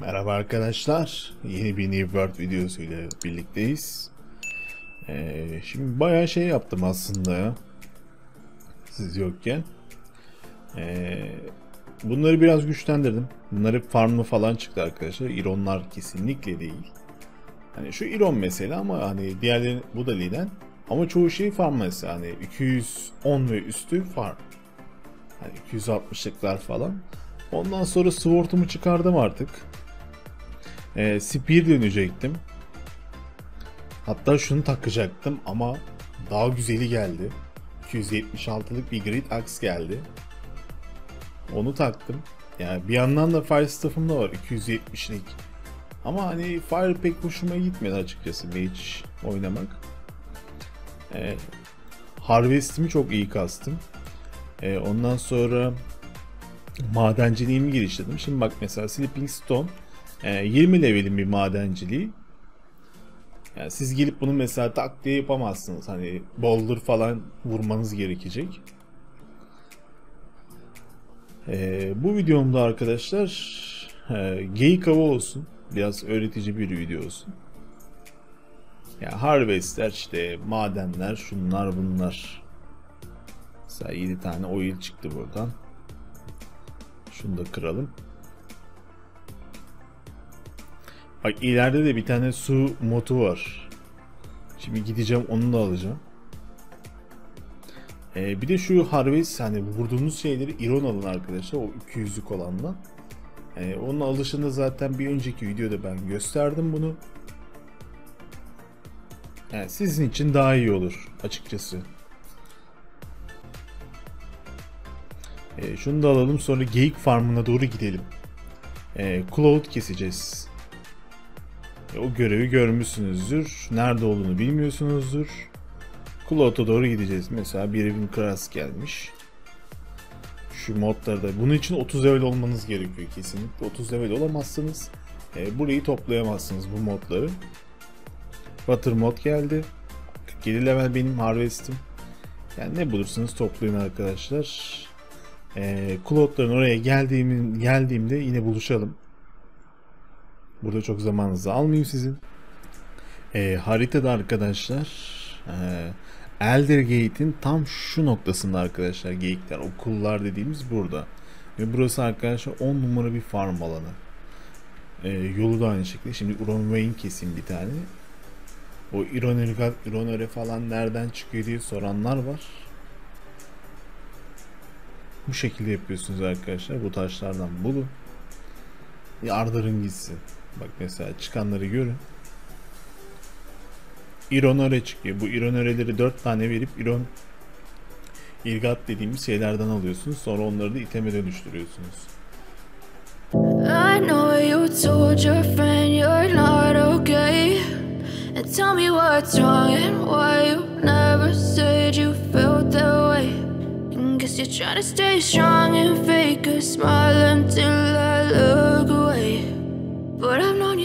Merhaba arkadaşlar. Yeni bir New World videosuyla birlikteyiz. Ee, şimdi bayağı şey yaptım aslında. Siz yokken. Ee, bunları biraz güçlendirdim. Bunları farmlı falan çıktı arkadaşlar. İronlar kesinlikle değil. Hani şu İron mesela ama hani diğerleri bu da liden. Ama çoğu şey farm mesela hani 210 ve üstü farm. Hani 260'lıklar falan. Ondan sonra Sword'umu çıkardım artık. E, Spear dönecektim. Hatta şunu takacaktım ama daha güzeli geldi. 276'lık bir Grid Axe geldi. Onu taktım. Yani bir yandan da Fire Staff'ım da var 270'lik. Ama hani Fire pek hoşuma gitmedi açıkçası Mage oynamak. Ee, Harvest'imi çok iyi kastım. Ee, ondan sonra madenciliğimi geliştirdim. Şimdi bak mesela Sleeping Stone 20 ee, levelin bir madenciliği. Yani siz gelip bunu mesela tak diye yapamazsınız. Hani boulder falan vurmanız gerekecek. Ee, bu videomda arkadaşlar e, geyik hava olsun. Biraz öğretici bir video olsun. Yani harvestler işte madenler şunlar bunlar. Mesela 7 tane oil çıktı buradan. Şunu da kıralım. Bak ileride de bir tane su motu var. Şimdi gideceğim onu da alacağım. Ee, bir de şu harvest hani vurduğunuz şeyleri iron alın arkadaşlar o 200'lük olandan. Ee, onun alışını zaten bir önceki videoda ben gösterdim bunu. Yani sizin için daha iyi olur açıkçası. Ee, şunu da alalım sonra geyik farmına doğru gidelim. Ee, cloud keseceğiz. O görevi görmüşsünüzdür. Nerede olduğunu bilmiyorsunuzdur. Cloud'a doğru gideceğiz. Mesela bir evin Kras gelmiş. Şu modlarda. Bunun için 30 level olmanız gerekiyor kesinlikle. 30 level olamazsınız. E, burayı toplayamazsınız bu modları. Water mod geldi. 47 level benim harvest'im. Yani ne bulursanız toplayın arkadaşlar. E, Cloud'ların oraya geldiğim, geldiğimde yine buluşalım. Burada çok zamanınızı almayayım sizin. E, haritada arkadaşlar e, Elder Gate'in tam şu noktasında arkadaşlar geyikler okullar dediğimiz burada. Ve burası arkadaşlar 10 numara bir farm alanı. E, yolu da aynı şekilde. Şimdi Uron Wayne kesin bir tane. O Ironöre, Ironöre falan nereden çıkıyor diye soranlar var. Bu şekilde yapıyorsunuz arkadaşlar. Bu taşlardan bulun. Yardırın gitsin. Bak mesela çıkanları görün. İronöre çıkıyor. Bu ironöreleri 4 tane verip iron irgat dediğimiz şeylerden alıyorsunuz. Sonra onları da iteme dönüştürüyorsunuz. I know you told your friend you're not okay And tell me what's wrong and why you never said you felt that way and Guess you're trying to stay strong and fake a smile until I look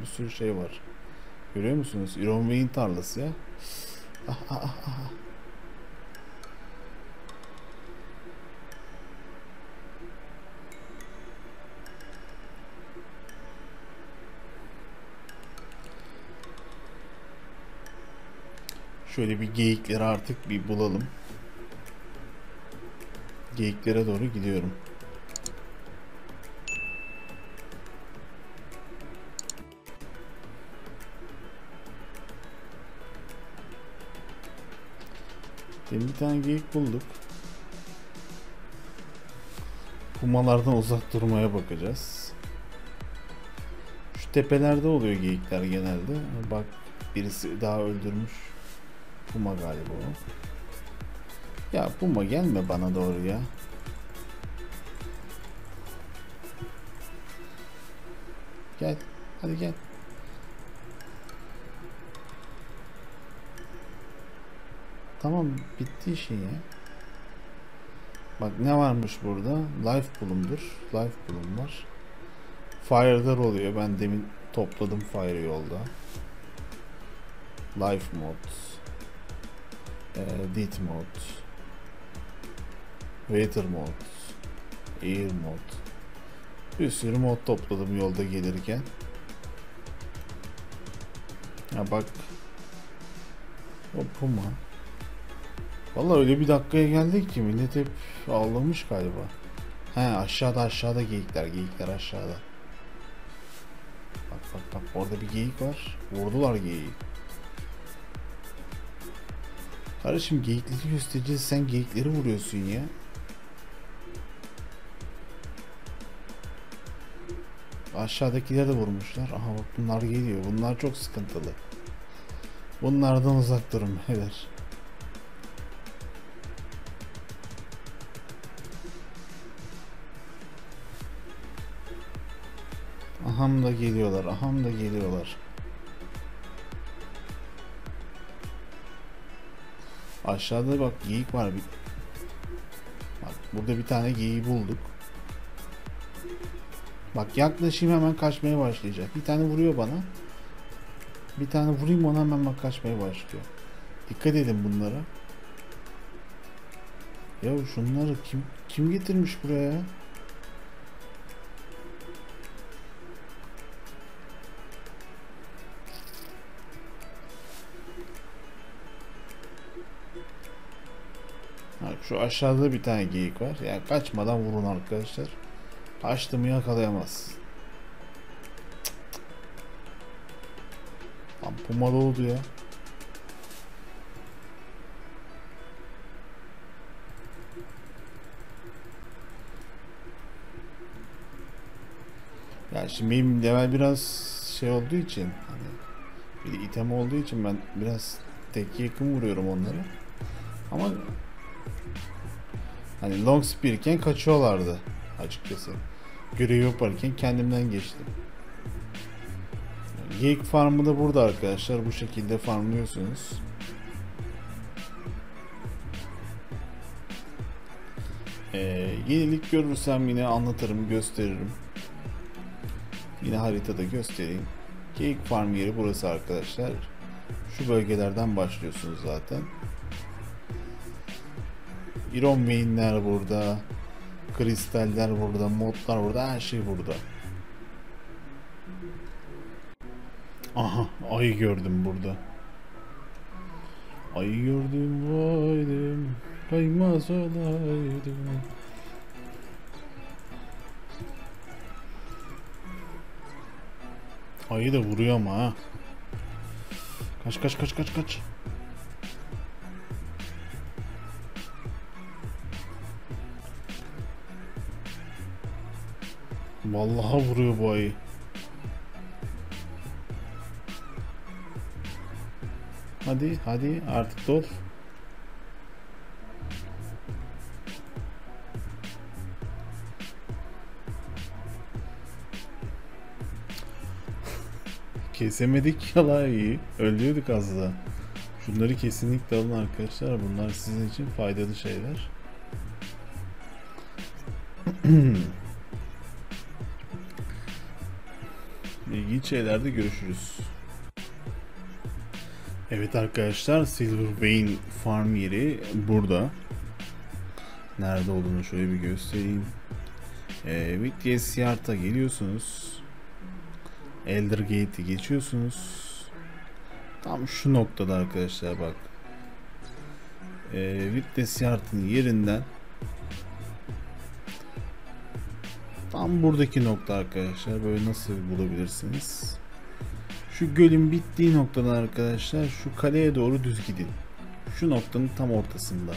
Bir sürü şey var. Görüyor musunuz? Iron Wayne tarlası ya. Ah, ah, ah, Şöyle bir geyikleri artık bir bulalım. Geyiklere doğru gidiyorum. Şimdi bir tane geyik bulduk. Kumalardan uzak durmaya bakacağız. Şu tepelerde oluyor geyikler genelde. Bak birisi daha öldürmüş. Puma galiba o. Ya Puma gelme bana doğru ya. Gel. Hadi gel. Tamam bitti işin ya. Bak ne varmış burada? Life bulundur. Life bulun var. Fire'lar oluyor. Ben demin topladım Fire yolda. Life mod. E, Death mod. Waiter mod. Air mod. Bir sürü mod topladım yolda gelirken. Ya bak. O Puma. Vallahi öyle bir dakikaya geldik ki millet hep ağlamış galiba. He aşağıda aşağıda geyikler geyikler aşağıda. Bak bak bak orada bir geyik var. Vurdular geyiği. Kardeşim geyikleri göstereceğiz sen geyikleri vuruyorsun ya. Aşağıdakiler de vurmuşlar. Aha bak bunlar geliyor. Bunlar çok sıkıntılı. Bunlardan uzak durun beyler. Aham da geliyorlar. Aham da geliyorlar. Aşağıda bak geyik var bir. Bak burada bir tane geyiği bulduk. Bak yaklaşayım hemen kaçmaya başlayacak. Bir tane vuruyor bana. Bir tane vurayım ona hemen bak kaçmaya başlıyor. Dikkat edin bunlara. Ya şunları kim kim getirmiş buraya? Şu aşağıda bir tane geyik var. Yani kaçmadan vurun arkadaşlar. Kaçtı mı yakalayamaz. Lan puma oldu ya. Ya şimdi benim level biraz şey olduğu için hani bir item olduğu için ben biraz tek yakın vuruyorum onları. Ama Hani long spearken kaçıyorlardı açıkçası. Görev yaparken kendimden geçtim. Geyik farmı da burada arkadaşlar. Bu şekilde farmlıyorsunuz. Ee, yenilik görürsem yine anlatırım, gösteririm. Yine haritada göstereyim. Geyik farm yeri burası arkadaşlar. Şu bölgelerden başlıyorsunuz zaten. Iron Wayne'ler burada. Kristaller burada, modlar burada, her şey burada. Aha, ayı gördüm burada. Ayı gördüm vaydım, kaymaz olaydım. Ayı da vuruyor ama ha. Kaç kaç kaç kaç kaç. Vallahi vuruyor bu ayı. Hadi hadi artık dol. Kesemedik ya la iyi. Ölüyorduk az da. Bunları kesinlikle alın arkadaşlar. Bunlar sizin için faydalı şeyler. İlginç şeylerde görüşürüz. Evet arkadaşlar Silver Vein Farm yeri burada. Nerede olduğunu şöyle bir göstereyim. Ee, Vitya Siyart'a geliyorsunuz. Elder Gate'i geçiyorsunuz. Tam şu noktada arkadaşlar bak. Ee, Vitya Siyart'ın yerinden Tam buradaki nokta arkadaşlar. Böyle nasıl bulabilirsiniz? Şu gölün bittiği noktada arkadaşlar şu kaleye doğru düz gidin. Şu noktanın tam ortasında.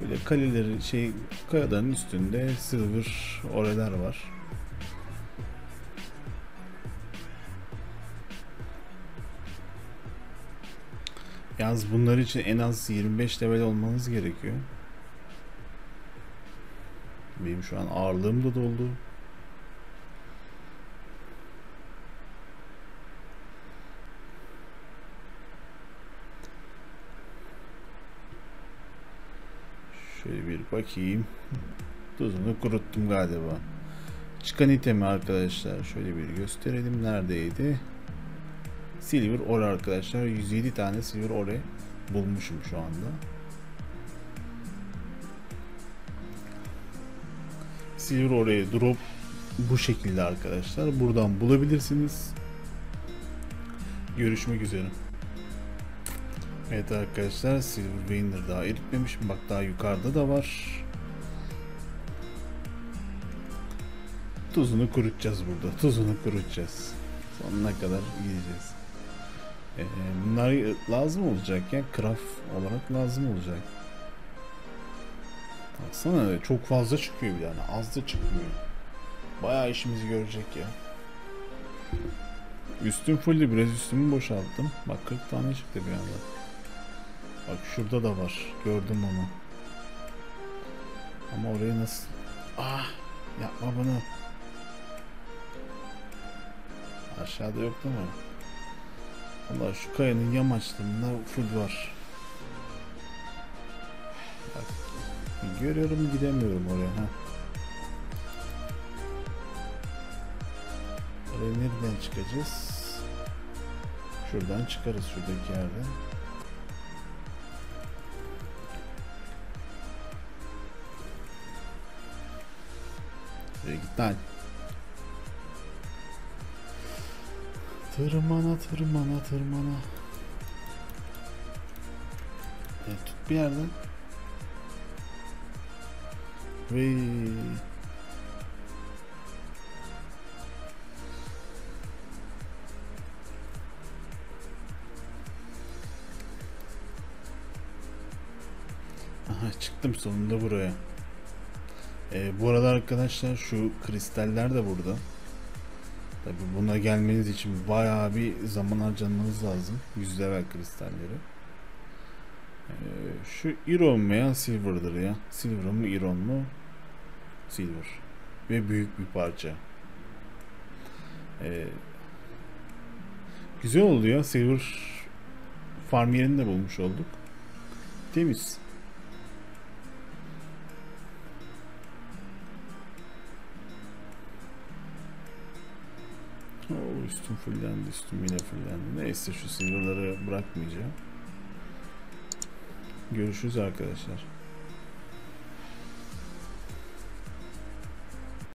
Böyle kaleleri şey kayaların üstünde silver oreler var. Yalnız bunlar için en az 25 level olmanız gerekiyor. Benim şu an ağırlığım da doldu. Şöyle bir bakayım. Tuzunu kuruttum galiba. Çıkan itemi arkadaşlar şöyle bir gösterelim. Neredeydi? Silver ore arkadaşlar. 107 tane silver ore bulmuşum şu anda. Silver oraya drop bu şekilde arkadaşlar. Buradan bulabilirsiniz. Görüşmek üzere. Evet arkadaşlar Silver Veiner daha eritmemişim. Bak daha yukarıda da var. Tuzunu kurutacağız burada. Tuzunu kurutacağız. Sonuna kadar gideceğiz. Ee, bunlar lazım olacak ya. Craft olarak lazım olacak. Baksana çok fazla çıkıyor bir tane. Az da çıkmıyor. Bayağı işimizi görecek ya. Üstüm fulldü. Biraz üstümü boşalttım. Bak 40 tane çıktı bir anda. Bak şurada da var. Gördüm onu. Ama orayı nasıl... Ah! Yapma bunu. Aşağıda yok değil mi? Allah şu kayanın yamaçlarında full var. Bak. Görüyorum gidemiyorum oraya. Ha. Oraya nereden çıkacağız? Şuradan çıkarız şuradaki yerden. Şuraya git lan. Tırmana tırmana tırmana. E, tut bir yerden. Ve Aha çıktım sonunda buraya. Ee, bu arada arkadaşlar şu kristaller de burada. Tabi buna gelmeniz için bayağı bir zaman harcamanız lazım. 100 level kristalleri. Ee, şu Iron veya Silver'dır ya. Silver mı Iron mu? Silver. Ve büyük bir parça. Ee, güzel oldu ya. Silver farm yerini de bulmuş olduk. Temiz. Oo, üstüm fullendi, üstüm yine fullendi. Neyse şu silverları bırakmayacağım. Görüşürüz arkadaşlar.